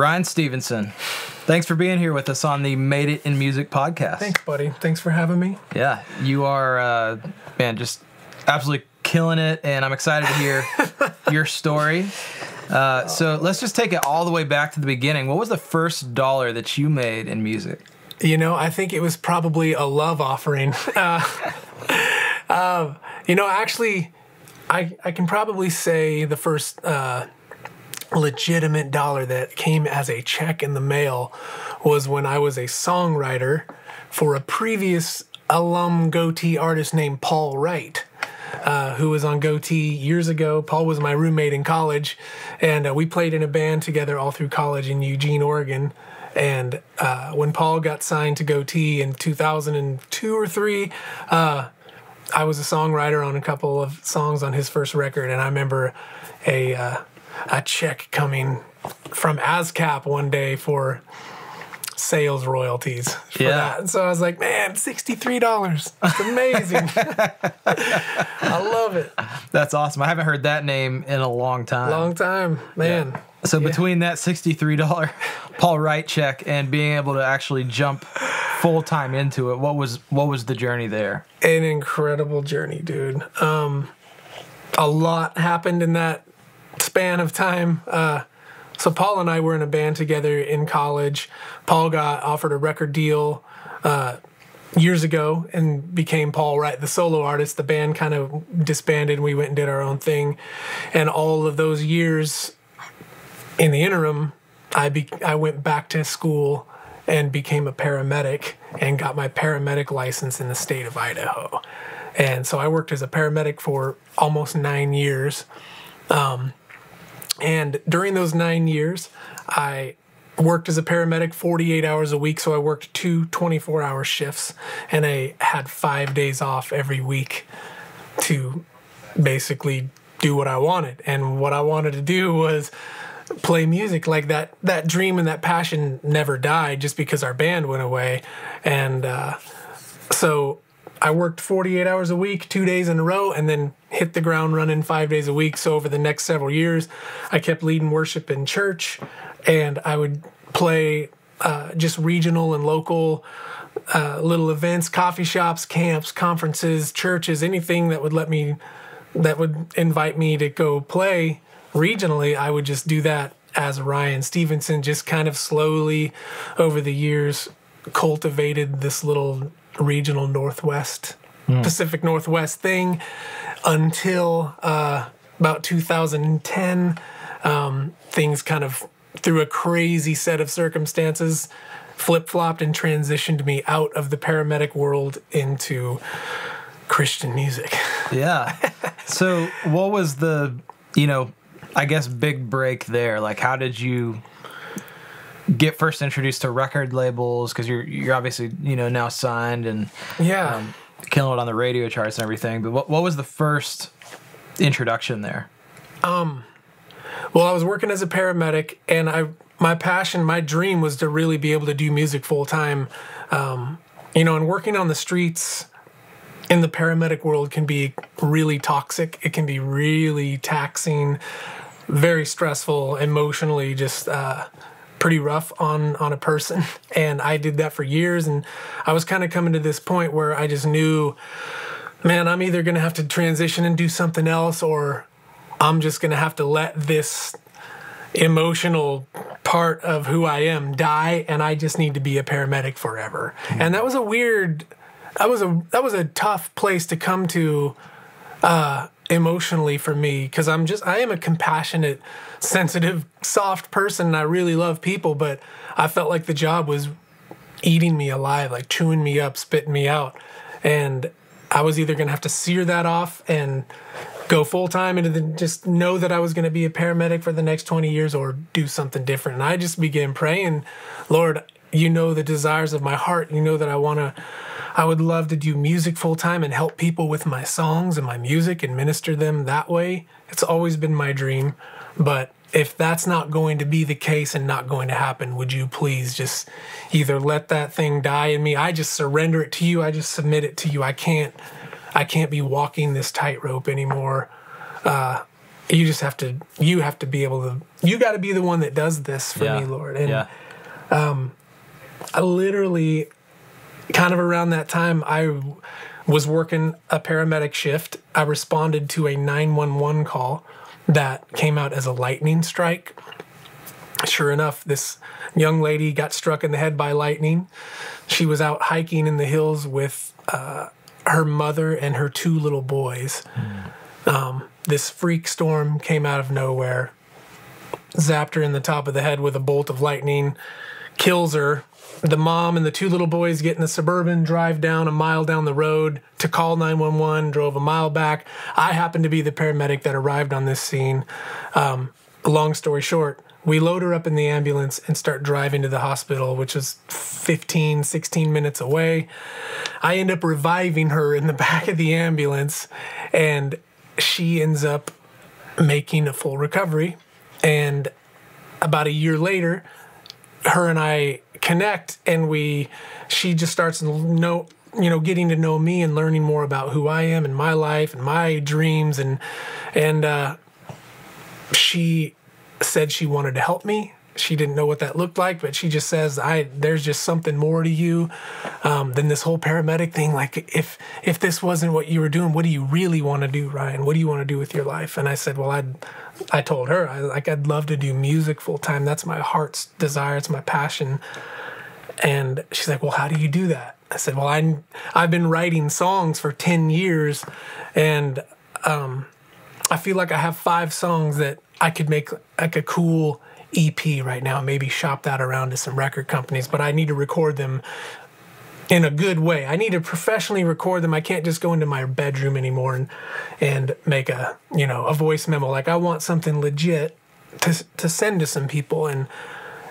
Ryan Stevenson, thanks for being here with us on the Made It in Music podcast. Thanks, buddy. Thanks for having me. Yeah, you are, uh, man, just absolutely killing it, and I'm excited to hear your story. Uh, so let's just take it all the way back to the beginning. What was the first dollar that you made in music? You know, I think it was probably a love offering. Uh, um, you know, actually, I I can probably say the first uh, legitimate dollar that came as a check in the mail was when I was a songwriter for a previous alum Gotee artist named Paul Wright. Uh, who was on Gotee years ago. Paul was my roommate in college, and uh, we played in a band together all through college in Eugene, Oregon. And uh, when Paul got signed to Gotee in 2002 or three, uh, I was a songwriter on a couple of songs on his first record, and I remember a uh, a check coming from ASCAP one day for sales royalties for Yeah. that. And so I was like, man, $63. It's amazing. I love it. That's awesome. I haven't heard that name in a long time. Long time, man. so between that $63 Paul Wright check and being able to actually jump full time into it, what was what was the journey there? An incredible journey, dude. Um, a lot happened in that span of time. Uh, so Paul and I were in a band together in college. Paul got offered a record deal uh, years ago and became Paul Wright, the solo artist. The band kind of disbanded. and We went and did our own thing, and all of those years in the interim, I be, I went back to school and became a paramedic and got my paramedic license in the state of Idaho. And so I worked as a paramedic for almost nine years. Um, and during those nine years, I worked as a paramedic 48 hours a week. So I worked two 24 hour shifts and I had five days off every week to basically do what I wanted. And what I wanted to do was play music like that that dream and that passion never died just because our band went away and uh, so i worked 48 hours a week two days in a row and then hit the ground running five days a week. So over the next several years i kept leading worship in church and i would play uh, just regional and local uh, little events coffee shops camps conferences churches anything that would let me that would invite me to go play regionally, I would just do that as Ryan Stevenson, just kind of slowly over the years cultivated this little regional Northwest, Pacific Northwest thing until uh, about 2010. Um, things kind of, through a crazy set of circumstances, flip flopped and transitioned me out of the paramedic world into Christian music. Yeah. so what was the, you know, I guess big break there? Like how did you get first introduced to record labels because you're you're obviously, you know, now signed and Yeah. um, killing it on the radio charts and everything. But what what was the first introduction there? Well, I was working as a paramedic, and I my passion, my dream was to really be able to do music full time. Um, you know, and working on the streets in the paramedic world can be really toxic. It can be really taxing, very stressful, emotionally, just uh, pretty rough on on a person. And I did that for years, and I was kind of coming to this point where I just knew, man, I'm either gonna have to transition and do something else, or I'm just gonna have to let this emotional part of who I am die and I just need to be a paramedic forever. And that was a weird that was a that was a tough place to come to uh emotionally for me cuz I'm just I am a compassionate, sensitive, soft person and I really love people, but I felt like the job was eating me alive, like chewing me up, spitting me out. And I was either going to have to sear that off and go full time the just know that I was going to be a paramedic for the next 20 years or do something different. And I just began praying, Lord, you know the desires of my heart. You know that I want to I would love to do music full time and help people with my songs and my music and minister them that way. It's always been my dream, but if that's not going to be the case and not going to happen, would you please just either let that thing die in me? I just surrender it to you. I just submit it to you. I can't I can't be walking this tightrope anymore. Uh, you just have to you have to be able to you got to be the one that does this for yeah. me lord and yeah. I literally kind of around that time i was working a paramedic shift. I responded to a 911 call that came out as a lightning strike. Sure enough this young lady got struck in the head by lightning. She was out hiking in the hills with uh, her mother and her two little boys. Um, this freak storm came out of nowhere, zapped her in the top of the head with a bolt of lightning, kills her. The mom and the two little boys get in the suburban, drive down a mile down the road to call 911, drove a mile back. I happened to be the paramedic that arrived on this scene. Um, long story short, we load her up in the ambulance and start driving to the hospital, which is 15, 16 minutes away. I end up reviving her in the back of the ambulance, and she ends up making a full recovery. And about a year later, her and I connect, and we she just starts know you know getting to know me and learning more about who I am and my life and my dreams and and uh, she said she wanted to help me. She didn't know what that looked like, but she just says, "I there's just something more to you um, than this whole paramedic thing. Like if if this wasn't what you were doing, what do you really want to do, Ryan? What do you want to do with your life?" And I said, "Well, I I told her I like I'd love to do music full time. That's my heart's desire. It's my passion." And she's like, "Well, how do you do that?" I said, "Well, I I've been writing songs for ten years, and um, I feel like I have five songs that I could make like a cool EP right now, maybe shop that around to some record companies, but I need to record them in a good way. I need to professionally record them. I can't just go into my bedroom anymore and and make a, you know, a voice memo. Like I want something legit to to send to some people and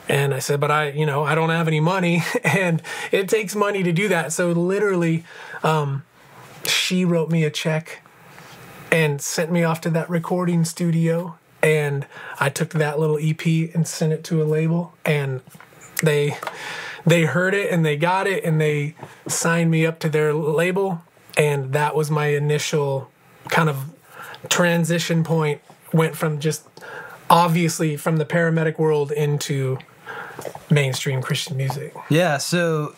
and I said, but I, you know, I don't have any money and it takes money to do that. So literally um she wrote me a check and sent me off to that recording studio and I took that little EP and sent it to a label and they they heard it and they got it and they signed me up to their label and that was my initial kind of transition point went from just obviously from the paramedic world into mainstream Christian music. Yeah, so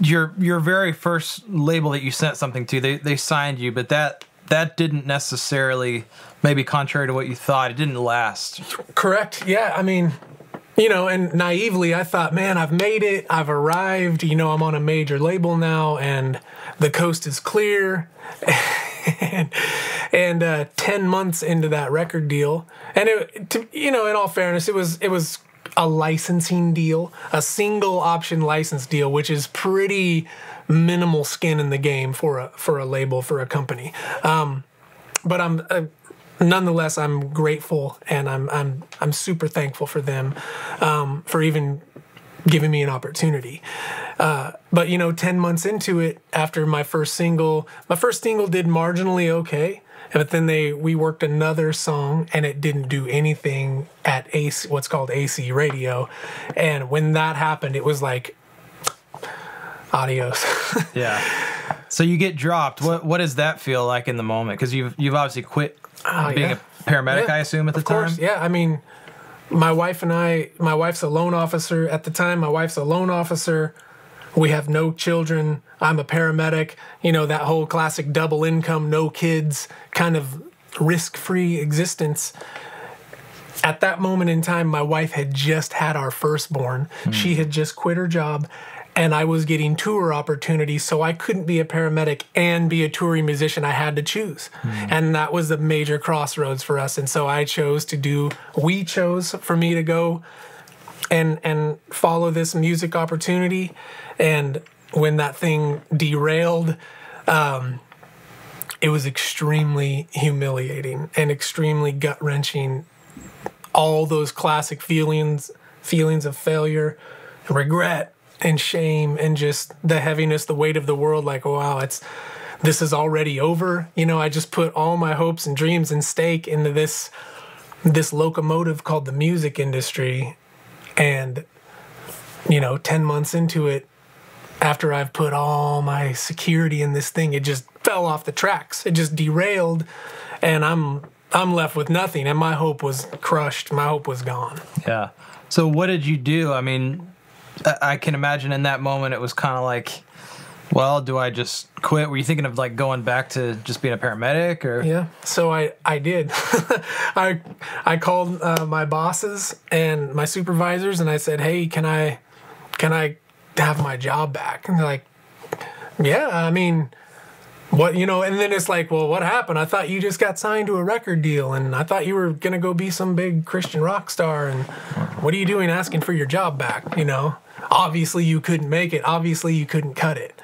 your your very first label that you sent something to, they they signed you, but that that didn't necessarily maybe contrary to what you thought, it didn't last. Correct. Yeah, I mean, you know, and naively I thought, man, I've made it. I've arrived. You know, I'm on a major label now and the coast is clear. and and uh, 10 months into that record deal and it to, you know in all fairness it was it was a licensing deal a single option license deal which is pretty minimal skin in the game for a for a label for a company um, but i'm uh, nonetheless i'm grateful and i'm i'm i'm super thankful for them um, for even giving me an opportunity. Uh, but you know, ten months into it, after my first single, my first single did marginally okay. But then they we worked another song and it didn't do anything at AC, what's called AC radio. And when that happened, it was like adios. yeah. So you get dropped. What what does that feel like in the moment? Because you've you've obviously quit Oh, being yeah. a paramedic, Yeah, I assume at the of course, time. yeah. I mean, my wife and I, my wife's a loan officer at the time. My wife's a loan officer. We have no children. I'm a paramedic. You know, that whole classic double income, no kids kind of risk free existence. At that moment in time, my wife had just had our firstborn. Hmm. She had just quit her job, and I was getting tour opportunities, so I couldn't be a paramedic and be a touring musician. I had to choose. And that was the major crossroads for us. And so I chose to do, we chose for me to go and and follow this music opportunity. And when that thing derailed, um, it was extremely humiliating and extremely gut wrenching. All those classic feelings, feelings of failure, regret, and shame, and just the heaviness, the weight of the world. Like, oh, wow, it's this is already over. You know, I just put all my hopes and dreams and stake into this this locomotive called the music industry, and you know, 10 months into it, after I've put all my security in this thing, it just fell off the tracks. It just derailed. And I'm I'm left with nothing, and my hope was crushed. My hope was gone. Yeah. So what did you do? I mean, I, can imagine in that moment it was kind of like, well, do I just quit? Were you thinking of like going back to just being a paramedic or? Yeah. So I I did. I I called uh, my bosses and my supervisors, and I said, "Hey, can I can I have my job back?" And they're like, "Yeah, I mean." What you know, and then it's like, well, what happened? I thought you just got signed to a record deal, and I thought you were gonna go be some big Christian rock star. And what are you doing asking for your job back? You know, obviously you couldn't make it. Obviously you couldn't cut it.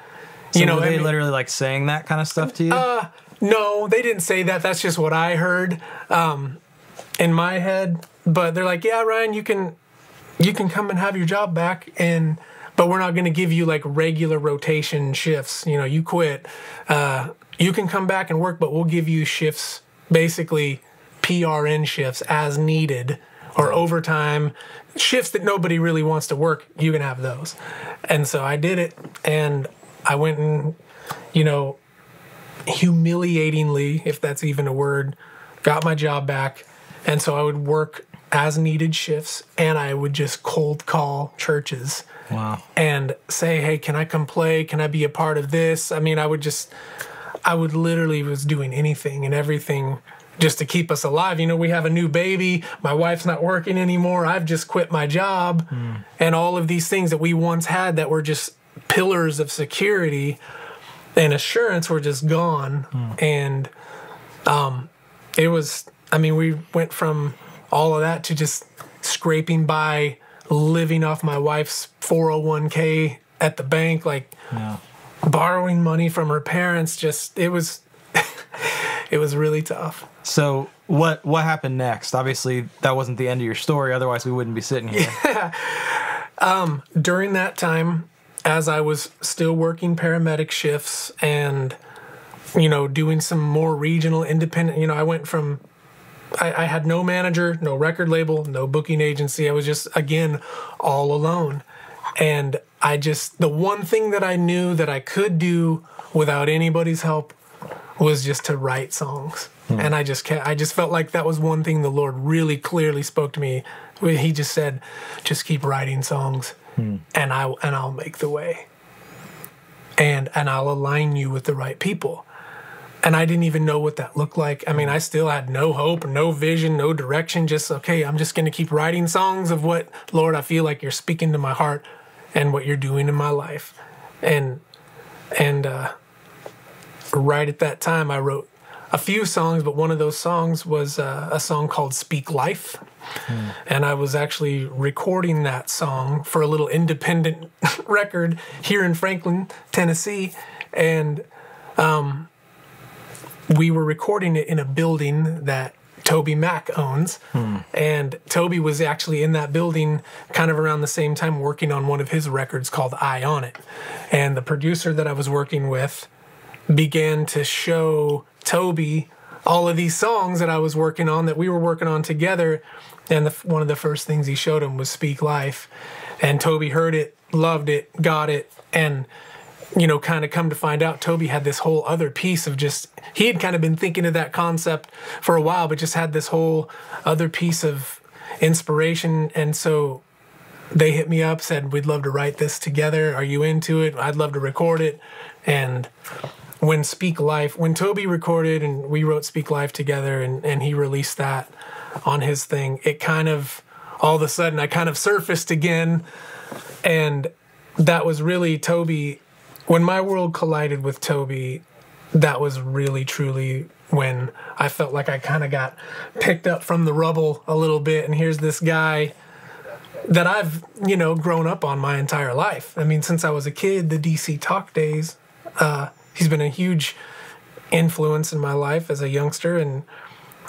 So you know, were I they mean- literally like saying that kind of stuff to you? uh, no, they didn't say that. That's just what I heard um, in my head. But they're like, yeah, Ryan, you can you can come and have your job back, and but we're not going to give you like regular rotation shifts. You know, you quit. Uh, you can come back and work, but we'll give you shifts, basically PRN shifts as needed or overtime shifts that nobody really wants to work. You can have those, and so I did it, and I went and you know humiliatingly, if that's even a word, got my job back. And so I would work as needed shifts and I would just cold call churches wow. and say, hey, can I come play? Can I be a part of this? I mean, I would just, I would literally was doing anything and everything just to keep us alive. You know, we have a new baby. My wife's not working anymore. I've just quit my job. And all of these things that we once had that were just pillars of security and assurance were just gone. And um, it was, I mean, we went from all of that to just scraping by, living off my wife's 401k at the bank, like Yeah. borrowing money from her parents. Just, it was, it was really tough. So what what happened next? Obviously, that wasn't the end of your story. Otherwise, we wouldn't be sitting here. Um, during that time, as I was still working paramedic shifts and, you know, doing some more regional independent, you know, I went from, I, I had no manager, no record label, no booking agency. I was just, again, all alone. And I just, the one thing that I knew that I could do without anybody's help was just to write songs. And I just kept, I just felt like that was one thing the Lord really clearly spoke to me. He just said, just keep writing songs and I and I'll make the way. And and I'll align you with the right people. And I didn't even know what that looked like. I mean, I still had no hope, no vision, no direction. Just okay, I'm just going to keep writing songs of what, Lord, I feel like you're speaking to my heart and what you're doing in my life. And and uh, right at that time, I wrote a few songs, but one of those songs was uh, a song called "Speak Life," and I was actually recording that song for a little independent record here in Franklin, Tennessee, and um, we were recording it in a building that TobyMac owns. And Toby was actually in that building kind of around the same time working on one of his records called Eye on It. And the producer that I was working with began to show Toby all of these songs that I was working on that we were working on together. And the, one of the first things he showed him was Speak Life. And Toby heard it, loved it, got it, and you know, kind of come to find out, Toby had this whole other piece of just, he had kind of been thinking of that concept for a while, but just had this whole other piece of inspiration. And so they hit me up, said, We'd love to write this together. Are you into it? I'd love to record it. And when Speak Life, when Toby recorded and we wrote Speak Life together and, and he released that on his thing, it kind of, all of a sudden, I kind of surfaced again. And that was really Toby. When my world collided with Toby, that was really truly when I felt like I kind of got picked up from the rubble a little bit. And here's this guy that I've, you know, grown up on my entire life. I mean, since I was a kid, the DC Talk days, uh, he's been a huge influence in my life as a youngster. And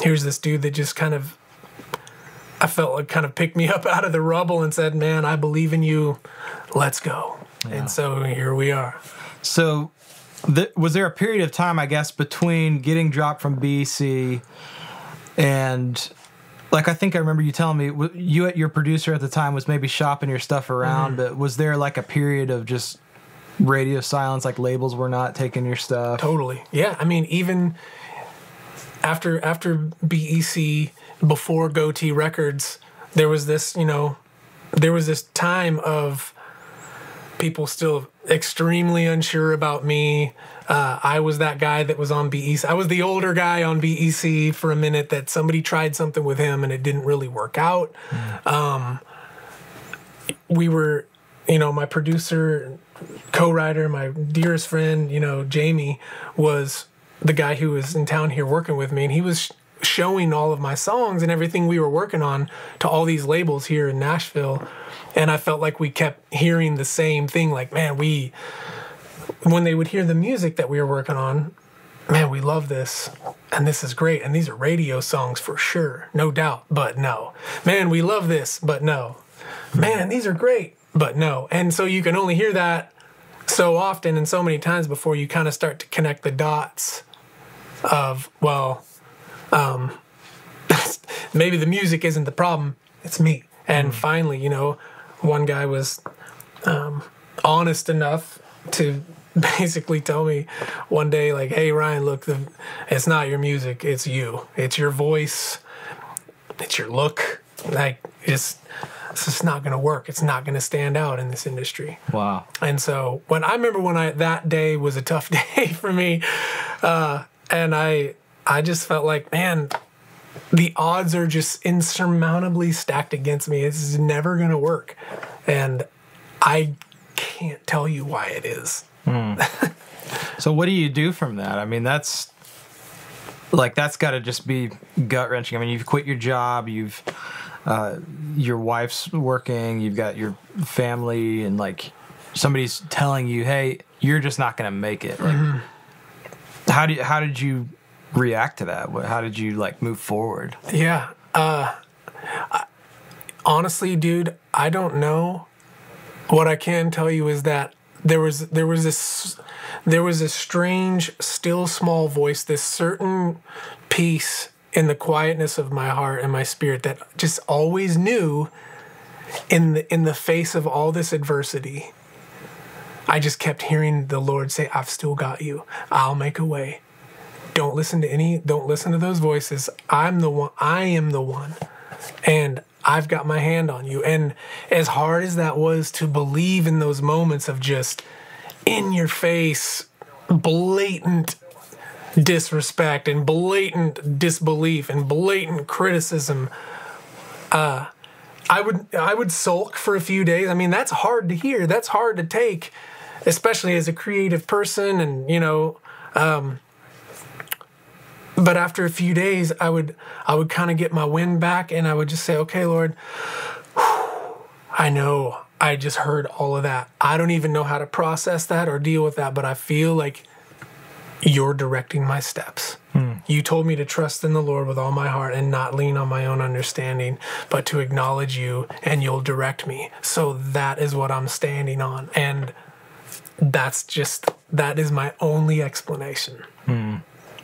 here's this dude that just kind of, I felt like kind of picked me up out of the rubble and said, man, I believe in you. Let's go. And so here we are. So, th- was there a period of time, I guess, between getting dropped from BEC and, like, I think I remember you telling me you, at your producer at the time, was maybe shopping your stuff around, mm-hmm. but was there like a period of just radio silence, like labels were not taking your stuff? Totally. Yeah. I mean, even after after BEC before Gotee Records, there was this you know, there was this time of people still extremely unsure about me. Uh, I was that guy that was on BEC. I was the older guy on BEC for a minute that somebody tried something with him and it didn't really work out. Um, we were, you know, my producer, co-writer, my dearest friend, you know, Jamie was the guy who was in town here working with me, and he was showing all of my songs and everything we were working on to all these labels here in Nashville. And I felt like we kept hearing the same thing, like, man, we when they would hear the music that we were working on, man, we love this and this is great. And these are radio songs for sure, no doubt, but no. Man, we love this, but no. Man, these are great, but no. And so you can only hear that so often and so many times before you kind of start to connect the dots of, well, um, maybe the music isn't the problem, it's me. And finally, you know, one guy was um, honest enough to basically tell me one day like hey ryan look the, it's not your music it's you. It's your voice. It's your look. Like it's it's just not going to work it's not going to stand out in this industry Wow. and so when I remember when I that day was a tough day for me, uh, and I I just felt like man, the odds are just insurmountably stacked against me. This is never gonna work, and I can't tell you why it is. So what do you do from that? I mean, that's like that's got to just be gut wrenching. I mean, you've quit your job, you've uh, your wife's working, you've got your family, and like somebody's telling you, "Hey, you're just not going to make it." Like, how did how did you react to that? How did you like move forward? Yeah. Uh, I- honestly, dude, I don't know. What I can tell you is that there was there was this there was a strange, still small voice, this certain peace in the quietness of my heart and my spirit that just always knew in the in the face of all this adversity. I just kept hearing the Lord say, I've still got you. I'll make a way don't listen to any don't listen to those voices i'm the one i am the one and i've got my hand on you and as hard as that was to believe in those moments of just in your face blatant disrespect and blatant disbelief and blatant criticism. Uh i would i would sulk for a few days. I mean that's hard to hear. That's hard to take especially as a creative person and you know but after a few days i would i would kind of get my wind back and i would just say okay lord i know. I just heard all of that. I don't even know how to process that or deal with that but i feel like you're directing my steps. Hmm. You told me to trust in the lord with all my heart and not lean on my own understanding but to acknowledge you and you'll direct me. So that is what i'm standing on. And that's just that is my only explanation. Hmm.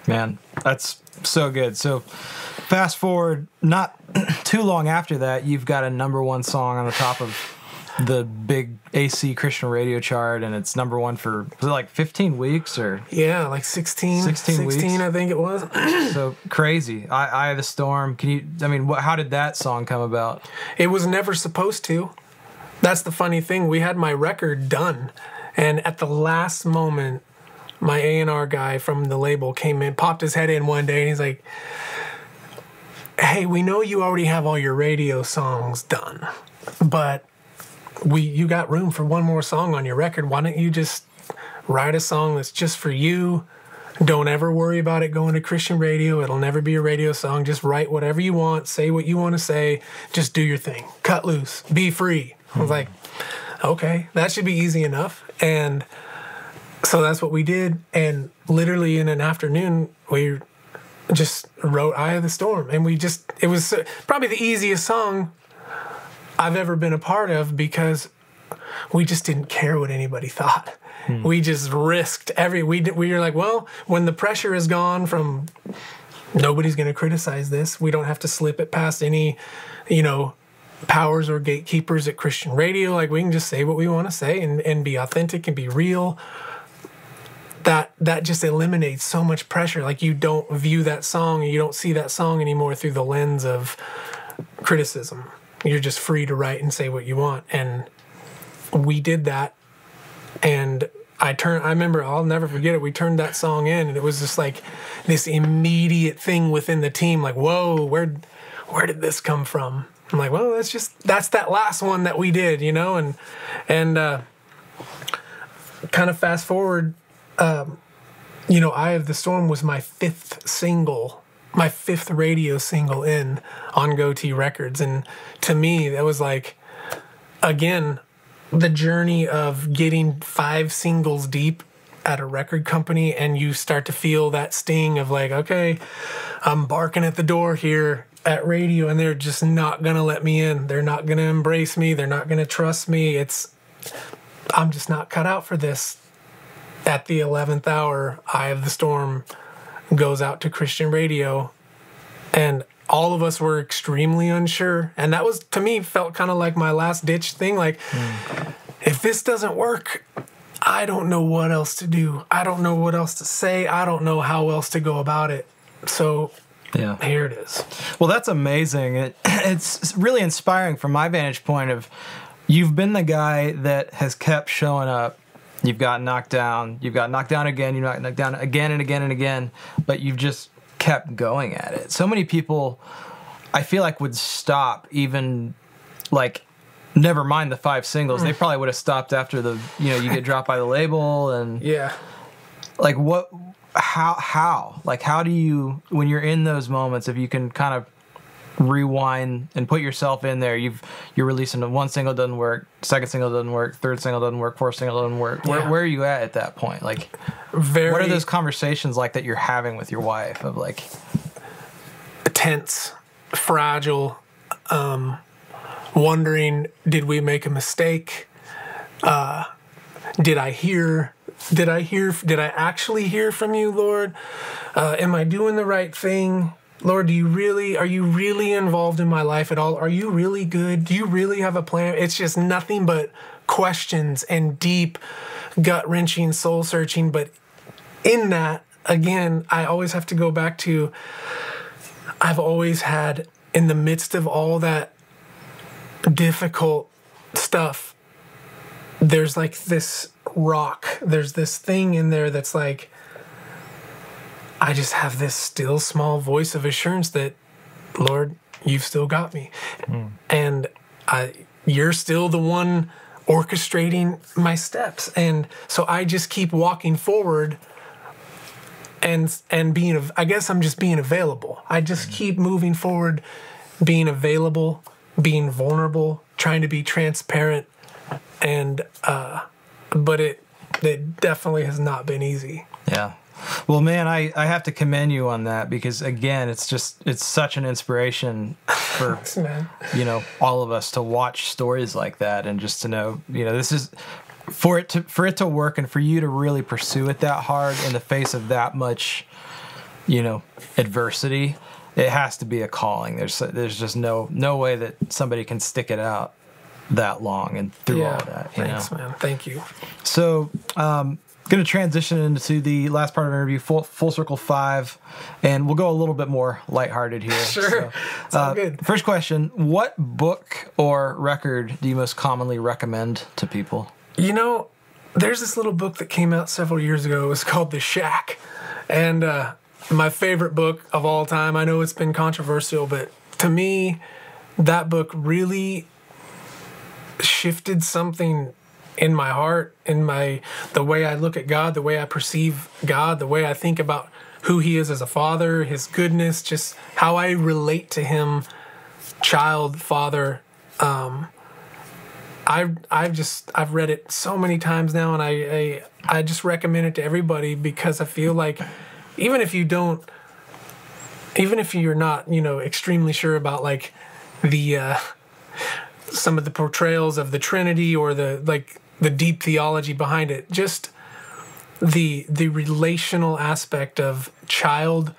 Man, that's so good. So, fast forward, not too long after that, you've got a number one song on the top of the big AC Christian radio chart, and it's number one for was it like 15 weeks or Yeah, like 16, 16 16, weeks. I think it was. so crazy. I, Eye of the Storm. Can you? I mean, what, how did that song come about? it was never supposed to. That's the funny thing. We had my record done, and at the last moment, my A&R guy from the label came in, popped his head in one day, and he's like, "Hey, we know you already have all your radio songs done, but we you got room for one more song on your record. Why don't you just write a song that's just for you?" Don't ever worry about it going to Christian radio. It'll never be a radio song. Just write whatever you want, say what you want to say, just do your thing. Cut loose, be free. I was like, okay, that should be easy enough. And so that's what we did. And literally in an afternoon, we just wrote Eye of the Storm. And we just, it was probably the easiest song I've ever been a part of because we just didn't care what anybody thought. Hmm. We just risked every we did, we were like, well, when the pressure is gone from nobody's going to criticize this, we don't have to slip it past any, you know, powers or gatekeepers at Christian radio. Like we can just say what we want to say and, and be authentic and be real. that that just eliminates so much pressure. Like you don't view that song, you don't see that song anymore through the lens of criticism. You're just free to write and say what you want. And we did that and I turn I remember I'll never forget it. We turned that song in and it was just like this immediate thing within the team like, "Whoa, where where did this come from?" I'm like, "Well, that's just that's that last one that we did, you know?" And and uh kind of fast forward um you know, Eye of the Storm was my fifth single, my fifth radio single in on Gotee Records. And to me that was like again the journey of getting five singles deep at a record company and you start to feel that sting of like okay i'm barking at the door here at radio and they're just not gonna let me in. They're not gonna embrace me. They're not gonna trust me. It's i'm just not cut out for this. At the 11th hour eye of the storm goes out to christian radio and all of us were extremely unsure. And that was to me felt kind of like my last ditch thing like mm. if this doesn't work i don't know what else to do. I don't know what else to say. I don't know how else to go about it. So yeah. here it is. Well that's amazing. It, it's really inspiring from my vantage point of you've been the guy that has kept showing up you've got knocked down you've got knocked down again you've got knocked down again and again and again but you've just kept going at it. So many people, I feel like, would stop even like never mind the five singles. They mm. probably would have stopped after the you know you get dropped by the label and yeah. Like what? How? How? Like how do you when you're in those moments if you can kind of rewind and put yourself in there. You've you're releasing one single doesn't work second single doesn't work third single doesn't work fourth single doesn't work. Yeah. where, where are you at at that point? Like very what are those conversations like that you're having with your wife of like tense fragile um wondering did we make a mistake? Uh did i hear did i hear did i actually hear from you lord? Uh, am i doing the right thing lord do you really are you really involved in my life at all? Are you really good? Do you really have a plan? It's just nothing but questions and deep gut wrenching, soul searching. But in that, again, I always have to go back to I've always had, in the midst of all that difficult stuff, there's like this rock, there's this thing in there that's like, I just have this still small voice of assurance that, Lord, you've still got me. Mm. And I, you're still the one orchestrating my steps and so i just keep walking forward and and being i guess i'm just being available i just mm-hmm. keep moving forward being available being vulnerable trying to be transparent and uh but it it definitely has not been easy yeah well, man, I, I have to commend you on that because again, it's just it's such an inspiration for Thanks, you know all of us to watch stories like that and just to know you know this is for it to for it to work and for you to really pursue it that hard in the face of that much you know adversity it has to be a calling. There's there's just no no way that somebody can stick it out that long and through yeah, all that thanks know? man. Thank you. So um going to transition into the last part of our interview, full, full circle five, and we'll go a little bit more lighthearted here. sure, so, uh, good. First question: What book or record do you most commonly recommend to people? You know, there's this little book that came out several years ago. It was called The Shack, and uh, my favorite book of all time. I know it's been controversial, but to me, that book really shifted something in my heart, in my the way I look at God, the way I perceive God, the way I think about who he is as a father, his goodness, just how I relate to him, child, father. Um, I've I've just I've read it so many times now, and I, I I just recommend it to everybody because I feel like even if you don't, even if you're not you know extremely sure about like the uh, some of the portrayals of the Trinity or the like the deep theology behind it. Just the the relational aspect of child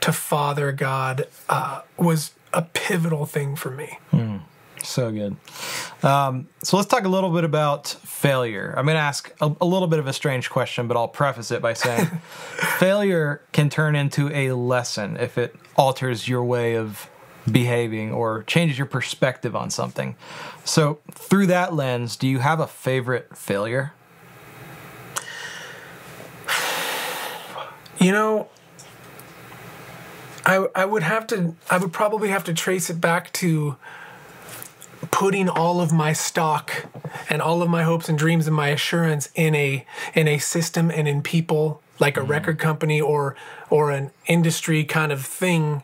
to father God uh, was a pivotal thing for me. Mm. So good. Um, so let's talk a little bit about failure. I'm going to ask a, a, little bit of a strange question, but I'll preface it by saying failure can turn into a lesson if it alters your way of behaving or changes your perspective on something. So, through that lens, do you have a favorite failure? You know, I I would have to I would probably have to trace it back to putting all of my stock and all of my hopes and dreams and my assurance in a in a system and in people like a mm record company or or an industry kind of thing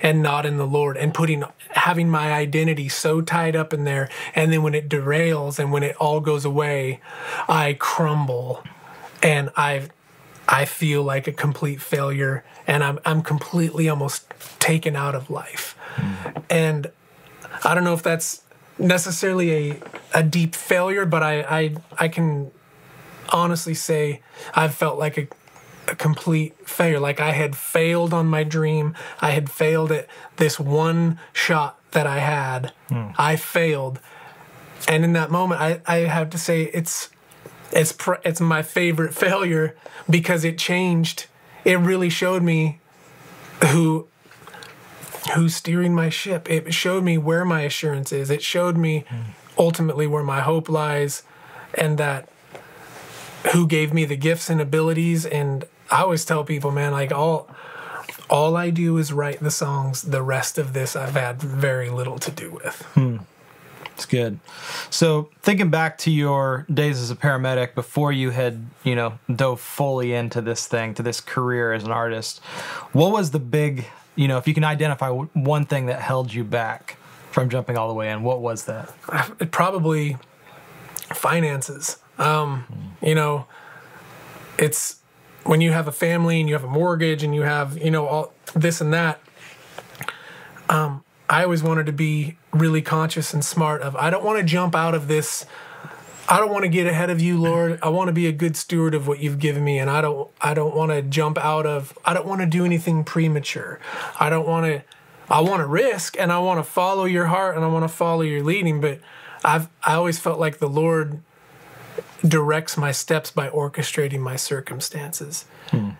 and not in the Lord and putting having my identity so tied up in there and then when it derails and when it all goes away I crumble and I I feel like a complete failure and I'm I'm completely almost taken out of life. Mm. And I don't know if that's necessarily a a deep failure, but I I I can honestly say I've felt like a a complete failure. Like I had failed on my dream. I had failed at this one shot that I had. Mm. I failed. And in that moment I, I have to say it's it's pr- it's my favorite failure because it changed. It really showed me who who's steering my ship. It showed me where my assurance is. It showed me mm. ultimately where my hope lies and that who gave me the gifts and abilities and I always tell people, man, like all all I do is write the songs. The rest of this I've had very little to do with. Hmm. It's good. So thinking back to your days as a paramedic before you had, you know, dove fully into this thing, to this career as an artist, what was the big, you know, if you can identify one thing that held you back from jumping all the way in, what was that? It probably finances. Um. You know, it's when you have a family and you have a mortgage and you have, you know, all this and that. Um, I always wanted to be really conscious and smart of I don't want to jump out of this I don't want to get ahead of you, Lord. I want to be a good steward of what you've given me and I don't I don't want to jump out of I don't want to do anything premature. I don't want to I want to risk and I want to follow your heart and I want to follow your leading, but I've I always felt like the Lord directs my steps by orchestrating my circumstances. Hmm.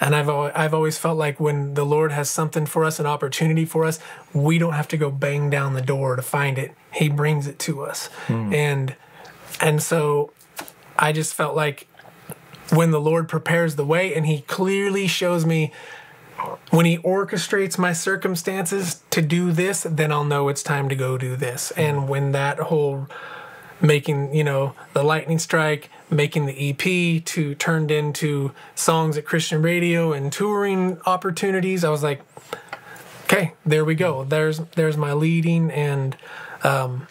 And I've I've always felt like when the Lord has something for us, an opportunity for us, we don't have to go bang down the door to find it. He brings it to us. Mm. And and so I just felt like when the Lord prepares the way and he clearly shows me when he orchestrates my circumstances to do this, then I'll know it's time to go do this. And when that whole making you know the lightning strike making the ep to turned into songs at christian radio and touring opportunities. I was like okay there we go. There's there's my leading and um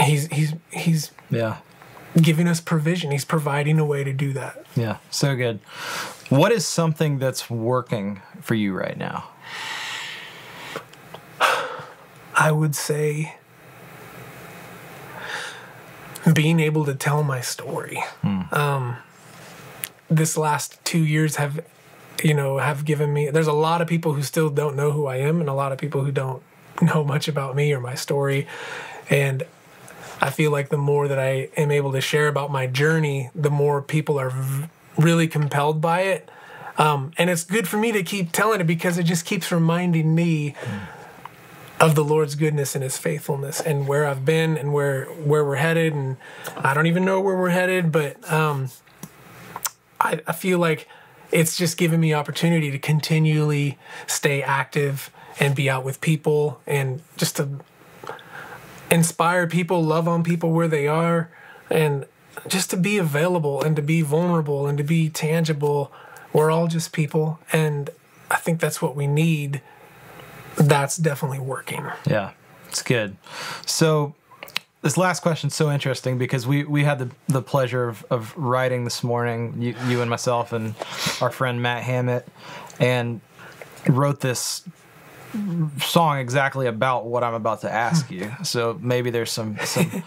he's he's he's yeah. giving us provision. He's providing a way to do that. Yeah so good. What is something that's working for you right now? I would say being able to tell my story. Mm. Um, this last two years have, you know, have given me. There's a lot of people who still don't know who I am, and a lot of people who don't know much about me or my story, and I feel like the more that I am able to share about my journey, the more people are v- really compelled by it. Um, and it's good for me to keep telling it because it just keeps reminding me mm of the Lord's goodness and his faithfulness and where I've been and where where we're headed. And I don't even know where we're headed but um, I, I feel like it's just given me opportunity to continually stay active and be out with people and just to inspire people love on people where they are and just to be available and to be vulnerable and to be tangible. We're all just people and I think that's what we need that's definitely working. Yeah, it's good. So this last question is so interesting because we, we had the, the pleasure of, of writing this morning, you, you and myself and our friend Matt Hammitt, and wrote this song exactly about what I'm about to ask you. So maybe there's some some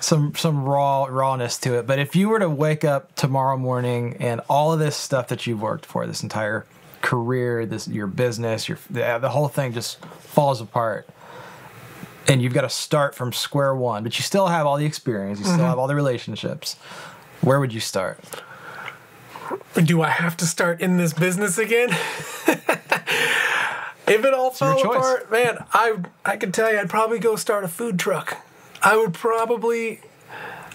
some some raw rawness to it. But if you were to wake up tomorrow morning and all of this stuff that you've worked for this entire career, this your business, your the, whole thing just falls apart. and you've got to start from square one, but you still have all the experience, you still Mm-hmm. have all the relationships. Where would you start? Do I have to start in this business again? if it all fell apart, man, I I can tell you, I'd probably go start a food truck. I would probably,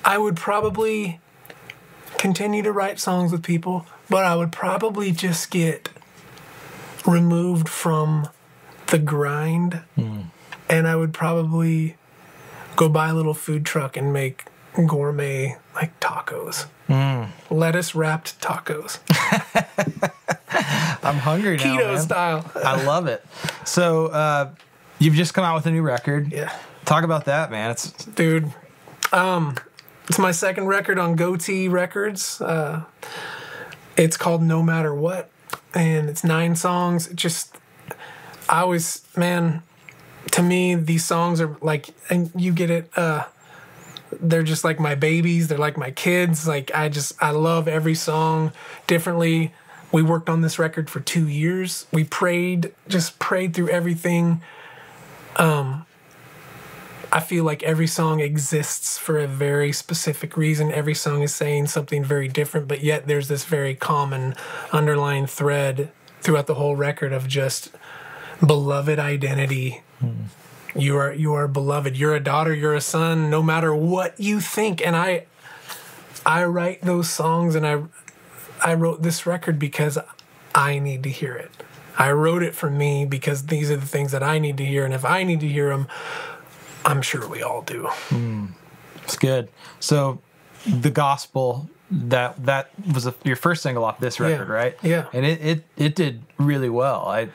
I would probably continue to write songs with people, but I would probably just get removed from the grind, and I would probably go buy a little food truck and make gourmet like tacos. Lettuce wrapped tacos. I'm hungry now. Keto man. style. I love it. So uh, you've just come out with a new record. Yeah. Talk about that, man. It's Dude. Um it's my second record on Gotee Records. Uh it's called No Matter What. And it's nine songs. It just I always man, to me these songs are like and you get it, uh they're just like my babies. They're like my kids. Like I just I love every song differently. We worked on this record for two years. We prayed, just prayed through everything. Um, I feel like every song exists for a very specific reason. Every song is saying something very different, but yet there's this very common underlying thread throughout the whole record of just beloved identity. Hmm. You are you are beloved. You're a daughter, you're a son, no matter what you think. And I I write those songs and I I wrote this record because I need to hear it. I wrote it for me because these are the things that I need to hear and if I need to hear them, I'm sure we all do. it's good. So the gospel that that was a, your first single off this record, right? Yeah. And it, it it did really well. I,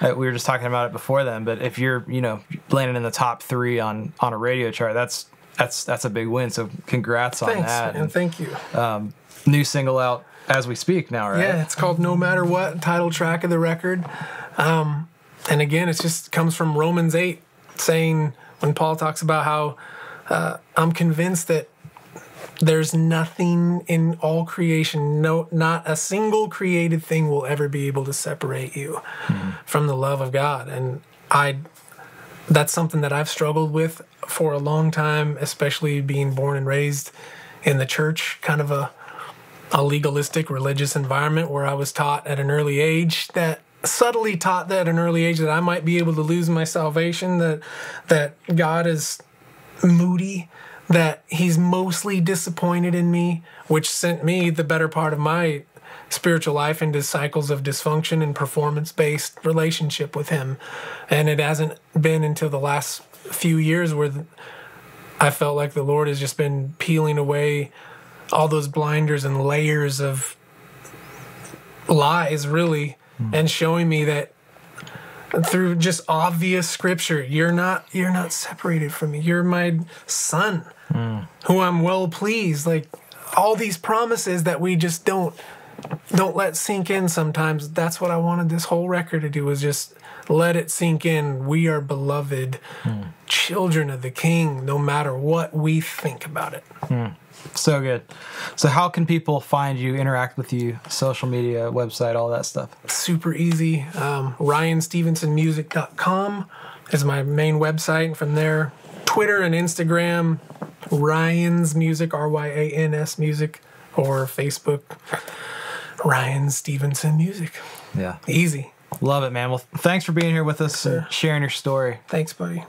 I we were just talking about it before then, but if you're you know landing in the top three on on a radio chart, that's that's that's a big win. So congrats on Thanks, that. man. Thank you. And new single out as we speak now, right? Yeah, it's called No Matter What, title track of the record. Um, and again, it just comes from Romans 8, saying when Paul talks about how uh, I'm convinced that there's nothing in all creation, no, not a single created thing will ever be able to separate you from the love of God. And I, that's something that I've struggled with for a long time, especially being born and raised in the church, kind of a a legalistic religious environment where I was taught at an early age that subtly taught that at an early age that I might be able to lose my salvation, that that God is moody, that he's mostly disappointed in me, which sent me the better part of my spiritual life into cycles of dysfunction and performance based relationship with him. And it hasn't been until the last few years where I felt like the Lord has just been peeling away all those blinders and layers of lies really Hmm. and showing me that through just obvious scripture you're not you're not separated from me. You're my son hmm. who I'm well pleased. Like all these promises that we just don't don't let sink in sometimes. That's what I wanted this whole record to do was just let it sink in we are beloved children of the king no matter what we think about it So good. So how can people find you, interact with you, social media, website, all that stuff? super easy. Um, RyanStevensonMusic.com is my main website. And from there, Twitter and Instagram, Ryan's Music, R Y A N S Music, or Facebook, Ryan Stevenson Music. Yeah. Easy. Love it, man. Well, thanks for being here with us and sharing your story. Thanks, buddy.